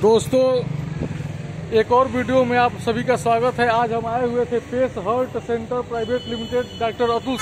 दोस्तों, एक और वीडियो में आप सभी का स्वागत है। आज हम आए हुए थे face heart centre private limited, doctor Atul